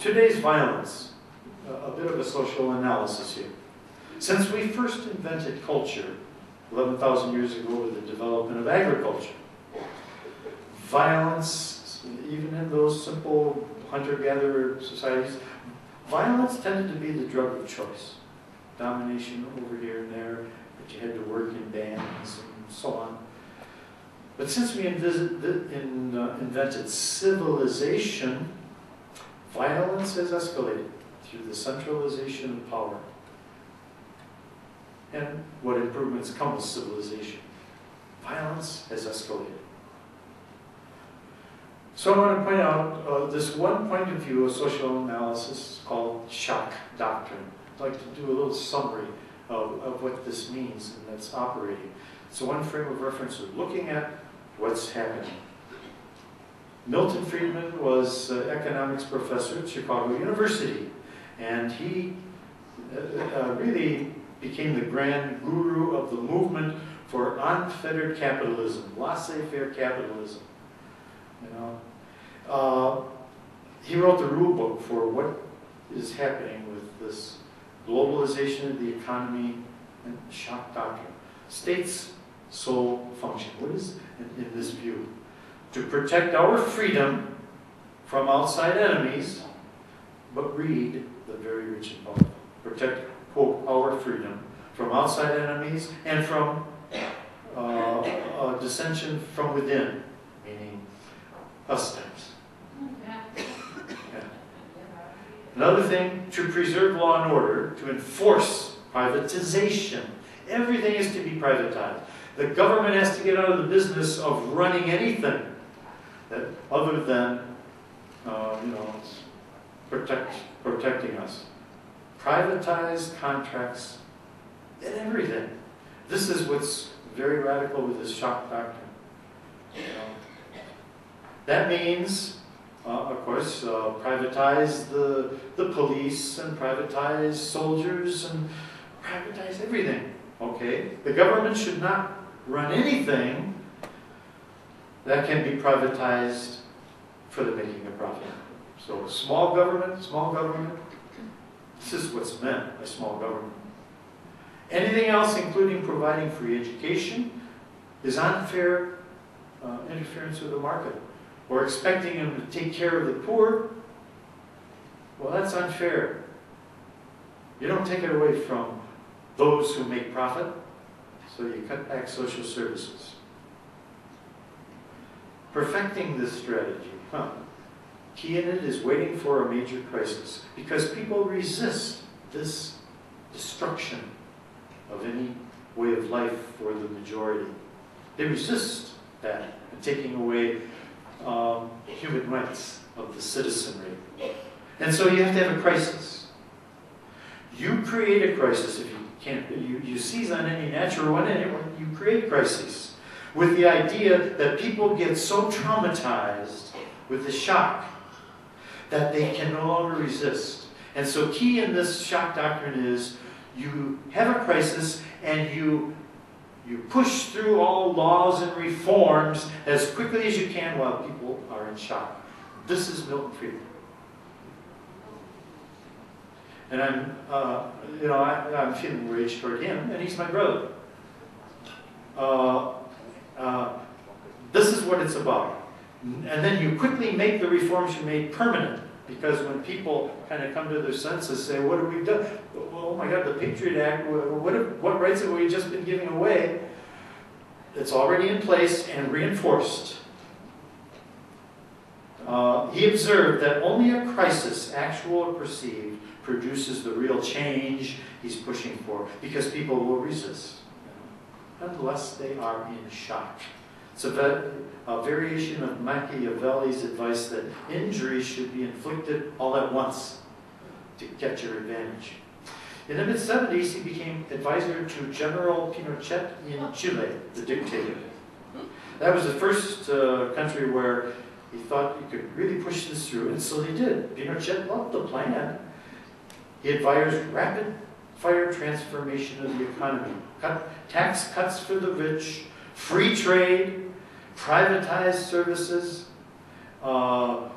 today's violence, a, bit of a social analysis here. Since we first invented culture 11,000 years ago with the development of agriculture, violence, even in those simple hunter-gatherer societies, violence tended to be the drug of choice. Domination over here and there, but you had to work in bands and so on. But since we uh, invented civilization, violence has escalated through the centralization of power. And what improvements come with civilization? Violence has escalated. So I want to point out uh, this one point of view of social analysis called shock doctrine. I'd like to do a little summary of, of what this means and that's operating. So one frame of reference is looking at what's happening. Milton Friedman was uh, economics professor at Chicago University, and he uh, uh, really became the grand guru of the movement for unfettered capitalism, laissez-faire capitalism. You know, uh, he wrote the rule book for what is happening with this globalization of the economy and shock doctrine. States' sole function. What is in, in this view? To protect our freedom from outside enemies, but read the very rich and powerful. Protect, quote, our freedom from outside enemies and from uh, dissension from within, meaning us Another thing, to preserve law and order, to enforce privatization. Everything is to be privatized. The government has to get out of the business of running anything that other than, uh, you know, protect, protecting us. Privatized contracts and everything. This is what's very radical with this shock know. That means uh, of course, uh, privatize the, the police and privatize soldiers and privatize everything. Okay? The government should not run anything that can be privatized for the making of profit. So small government, small government, this is what's meant by small government. Anything else, including providing free education, is unfair uh, interference with the market or expecting them to take care of the poor, well, that's unfair. You don't take it away from those who make profit, so you cut back social services. Perfecting this strategy, huh? Key in it is waiting for a major crisis because people resist this destruction of any way of life for the majority. They resist that taking away um, human rights of the citizenry. And so you have to have a crisis. You create a crisis if you can't, you, you seize on any natural one, you create crises with the idea that people get so traumatized with the shock that they can no longer resist. And so key in this shock doctrine is you have a crisis and you you push through all laws and reforms as quickly as you can while people are in shock. This is Milton Friedman. And I'm, uh, you know, I, am feeling rage toward him, and he's my brother. Uh, uh, this is what it's about. And then you quickly make the reforms you made permanent. Because when people kind of come to their senses, and say, what have we done? oh my God, the Patriot Act, what, have, what rights have we just been giving away? It's already in place and reinforced. Uh, he observed that only a crisis, actual or perceived, produces the real change he's pushing for, because people will resist, unless they are in shock. It's a, a variation of Machiavelli's advice that injuries should be inflicted all at once to get your advantage. In the mid-70s, he became advisor to General Pinochet in Chile, the dictator. That was the first uh, country where he thought he could really push this through, and so he did. Pinochet loved the plan. He advised rapid fire transformation of the economy, cut, tax cuts for the rich, free trade, privatized services, uh,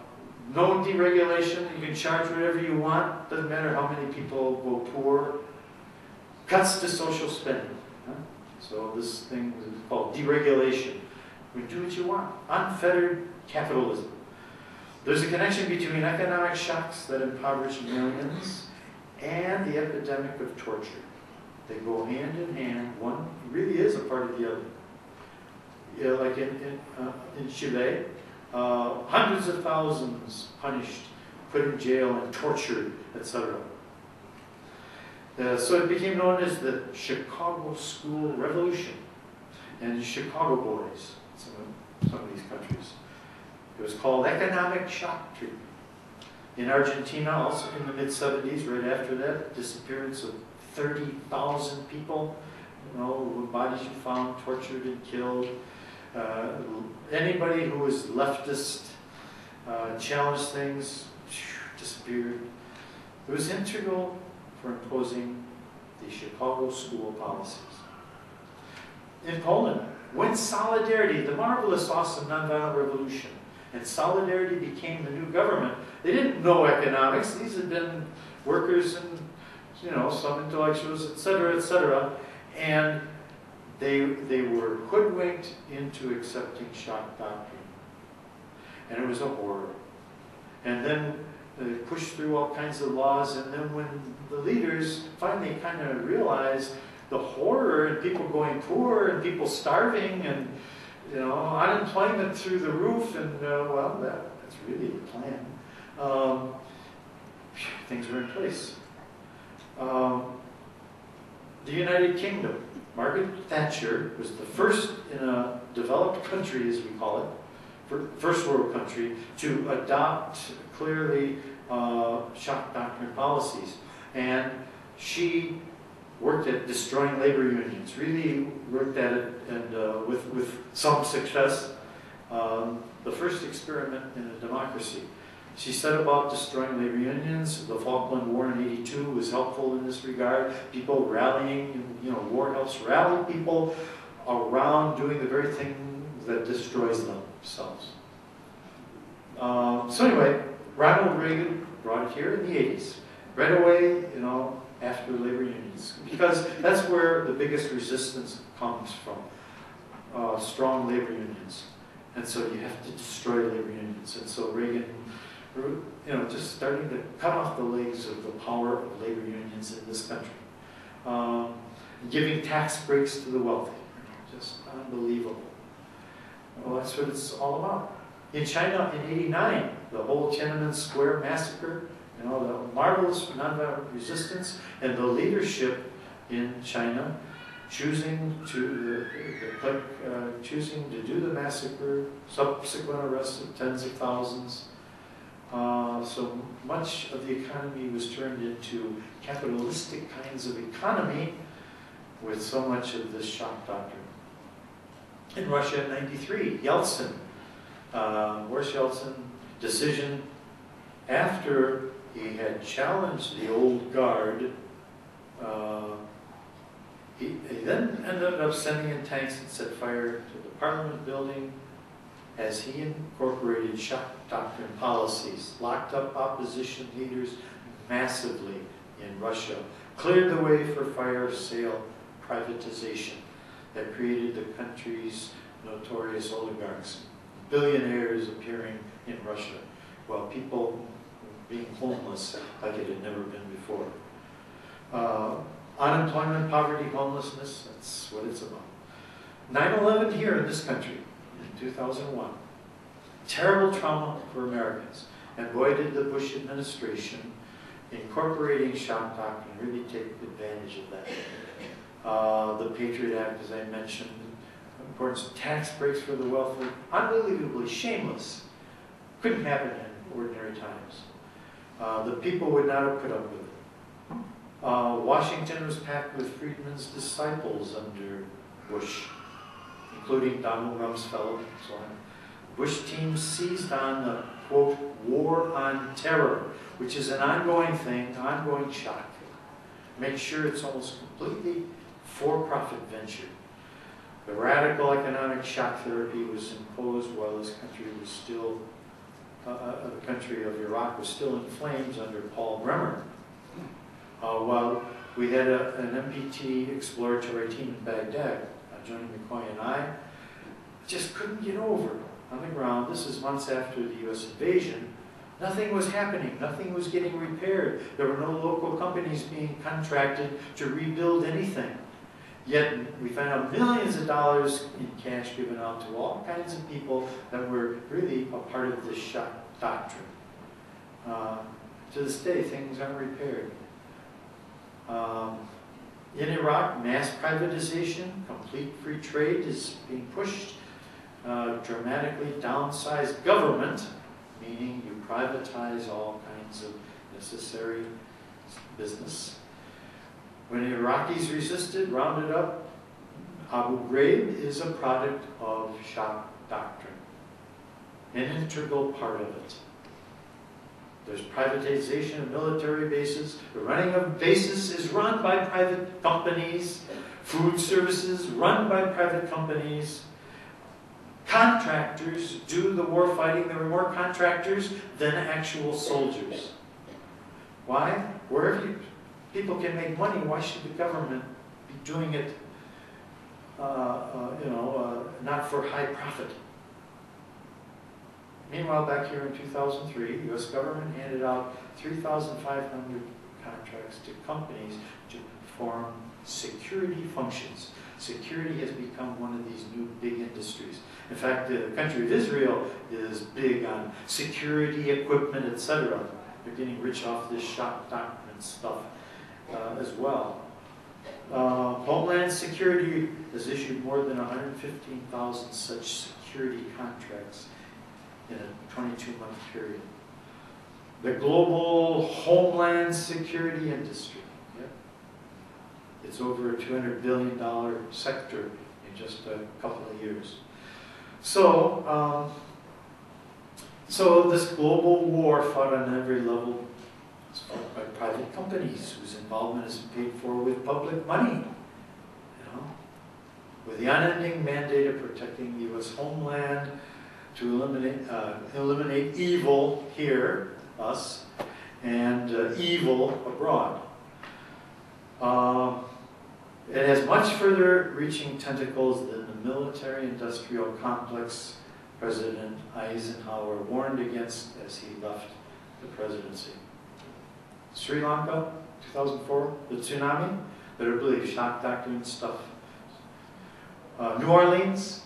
no deregulation, you can charge whatever you want, doesn't matter how many people go poor. Cuts to social spending. huh? So this thing is called deregulation. We do what you want, unfettered capitalism. There's a connection between economic shocks that impoverish millions and the epidemic of torture. They go hand in hand. One really is a part of the other. Yeah, like in, in, uh, in Chile, uh, hundreds of thousands punished, put in jail, and tortured, etc. Uh, so it became known as the Chicago School Revolution and the Chicago Boys, some of, some of these countries. It was called economic shock treatment. In Argentina, also in the mid 70s, right after that, disappearance of 30,000 people, you know, bodies you found tortured and killed. Uh, anybody who was leftist, uh, challenged things, disappeared. It was integral for imposing the Chicago school policies. In Poland, when solidarity, the marvelous, awesome nonviolent revolution, and solidarity became the new government, they didn't know economics. These had been workers and, you know, some intellectuals, et cetera, et cetera. And they, they were hoodwinked into accepting shock doctrine. And it was a horror. And then they pushed through all kinds of laws, and then when the leaders finally kind of realized the horror and people going poor and people starving and you know unemployment through the roof, and uh, well, that, that's really the plan. Um, things were in place. Um, the United Kingdom Margaret Thatcher was the first in a developed country, as we call it, first world country, to adopt clearly uh, shock doctrine policies. And she worked at destroying labor unions, really worked at it and uh, with, with some success. Um, the first experiment in a democracy. She set about destroying labor unions. The Falkland War in 82 was helpful in this regard. People rallying, you know, war helps rally people around doing the very thing that destroys themselves. Um, so anyway, Ronald Reagan brought it here in the 80s. Right away, you know, after labor unions. Because that's where the biggest resistance comes from. Uh, strong labor unions. And so you have to destroy labor unions. And so Reagan you know, just starting to cut off the legs of the power of labor unions in this country. Um, giving tax breaks to the wealthy. Just unbelievable. Well, that's what it's all about. In China in 89, the whole Tiananmen Square massacre, you know, the marvelous nonviolent resistance and the leadership in China choosing to the, the, uh, choosing to do the massacre, subsequent arrests of tens of thousands, uh, so much of the economy was turned into capitalistic kinds of economy with so much of this shock doctrine. In Russia in 93, Yeltsin, uh, Boris Yeltsin, decision after he had challenged the old guard, uh, he, he then ended up sending in tanks and set fire to the parliament building, as he incorporated shock doctrine policies, locked up opposition leaders massively in Russia, cleared the way for fire sale privatization that created the country's notorious oligarchs, billionaires appearing in Russia, while people being homeless like it had never been before. Uh, unemployment, poverty, homelessness, that's what it's about. 9-11 here in this country, 2001. Terrible trauma for Americans. And boy, did the Bush administration, incorporating shock doctrine, really take advantage of that. Uh, the Patriot Act, as I mentioned, importance of tax breaks for the wealthy, unbelievably shameless. Couldn't happen in ordinary times. Uh, the people would not have put up with it. Uh, Washington was packed with Friedman's disciples under Bush including Donald Rumsfeld so. Bush team seized on the, quote, war on terror, which is an ongoing thing, ongoing shock. Make sure it's almost completely for-profit venture. The radical economic shock therapy was imposed while this country was still uh, uh, the country of Iraq was still in flames under Paul Bremer. Uh, while we had a, an MPT exploratory team in Baghdad, uh, Johnny McCoy and I, just couldn't get over on the ground. This is months after the U.S. invasion. Nothing was happening. Nothing was getting repaired. There were no local companies being contracted to rebuild anything. Yet we found out millions of dollars in cash given out to all kinds of people that were really a part of this shock doctrine. Uh, to this day, things aren't repaired. Um, in Iraq, mass privatization, complete free trade is being pushed. Uh, dramatically downsized government, meaning you privatize all kinds of necessary business. When Iraqis resisted, rounded up, Abu Ghraib is a product of shock doctrine, an integral part of it. There's privatization of military bases. The running of bases is run by private companies. Food services run by private companies. Contractors do the war fighting. There were more contractors than actual soldiers. Why? Wherever you, people can make money, why should the government be doing it, uh, uh, you know, uh, not for high profit? Meanwhile, back here in 2003, the U.S. government handed out 3,500 contracts to companies to perform security functions. Security has become one of these new big industries. In fact, the country of Israel is big on security equipment, etc. They're getting rich off this shock doctrine stuff uh, as well. Uh, Homeland Security has issued more than 115,000 such security contracts in a 22-month period. The global homeland security industry. Yep. It's over a $200 billion sector in just a couple of years. So, um, so this global war fought on every level is fought by private companies whose involvement is paid for with public money. With the unending mandate of protecting the U.S. homeland, to eliminate, uh, eliminate evil here, us, and uh, evil abroad. Uh, it has much further reaching tentacles than the military-industrial complex President Eisenhower warned against as he left the presidency. Sri Lanka, 2004, the tsunami, believe shock doctrine stuff. Uh, New Orleans,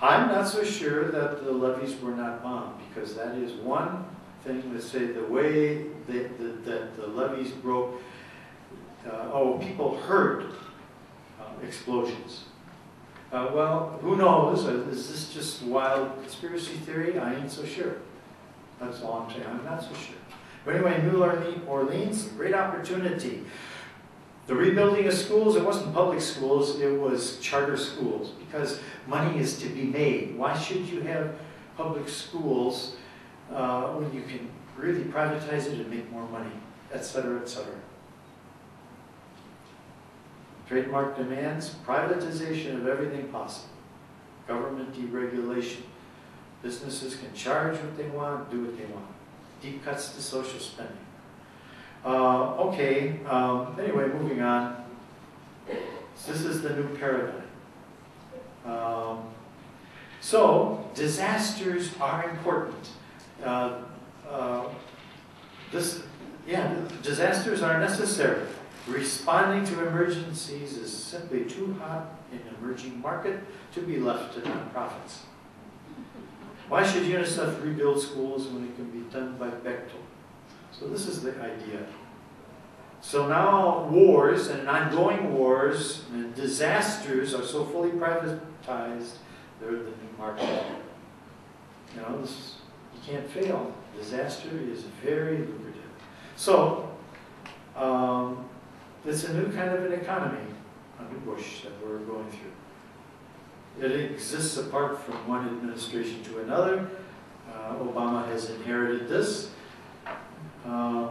I'm not so sure that the levees were not bombed, because that is one thing to say the way that, that, that the levees broke, uh, oh, people heard uh, explosions. Uh, well, who knows? Uh, is this just wild conspiracy theory? I ain't so sure. That's all I'm saying. I'm not so sure. But anyway, New Orleans, great opportunity. The rebuilding of schools, it wasn't public schools, it was charter schools because money is to be made. Why should you have public schools uh, when you can really privatize it and make more money, et cetera, et cetera. Trademark demands privatization of everything possible. Government deregulation. Businesses can charge what they want, do what they want. Deep cuts to social spending. Uh, okay, um, anyway, moving on. This is the new paradigm. Um, so, disasters are important. Uh, uh, this, yeah, disasters are necessary. Responding to emergencies is simply too hot in an emerging market to be left to nonprofits. Why should UNICEF rebuild schools when it can be done by Bechtel? So this is the idea. So now wars and ongoing wars and disasters are so fully privatized, they're the new market. You know, this, you can't fail. Disaster is very lucrative. So, um, it's a new kind of an economy under Bush that we're going through. It exists apart from one administration to another. Uh, Obama has inherited this. Uh,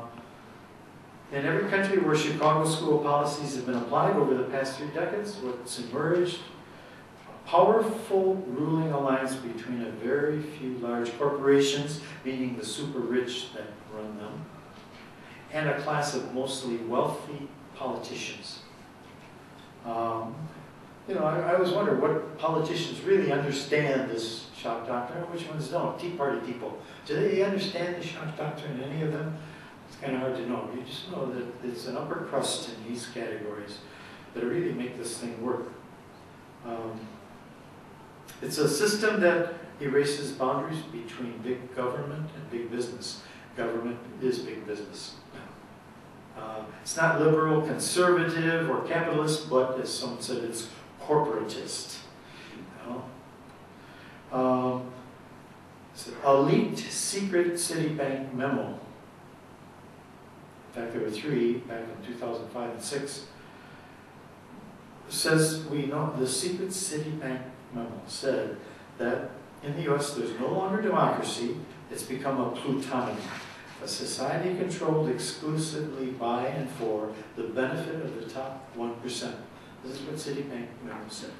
in every country where Chicago school policies have been applied over the past three decades, what's emerged a powerful ruling alliance between a very few large corporations, meaning the super rich that run them, and a class of mostly wealthy politicians. Um, you know, I, I always wonder what politicians really understand this shock doctrine and which ones don't. Tea Party people, do they understand the shock doctrine, any of them? It's kind of hard to know. You just know that it's an upper crust in these categories that really make this thing work. Um, it's a system that erases boundaries between big government and big business. Government is big business. Uh, it's not liberal, conservative, or capitalist, but as someone said, it's corporatist. You know? um, it's a leaked secret Citibank memo. In fact, there were three back in 2005 and 6. says we know the secret Citibank memo said that in the U.S. there's no longer democracy; it's become a plutocracy a society controlled exclusively by and for the benefit of the top 1%. This is what Citibank memo said.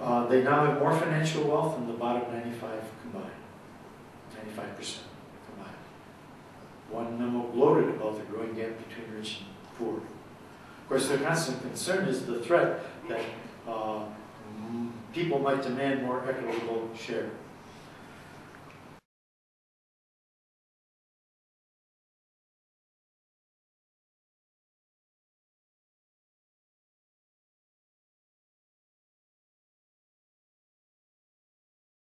Uh, they now have more financial wealth than the bottom 95 combined. 95% combined. One memo gloated about the growing gap between rich and poor. Of course, their constant concern is the threat that uh, people might demand more equitable share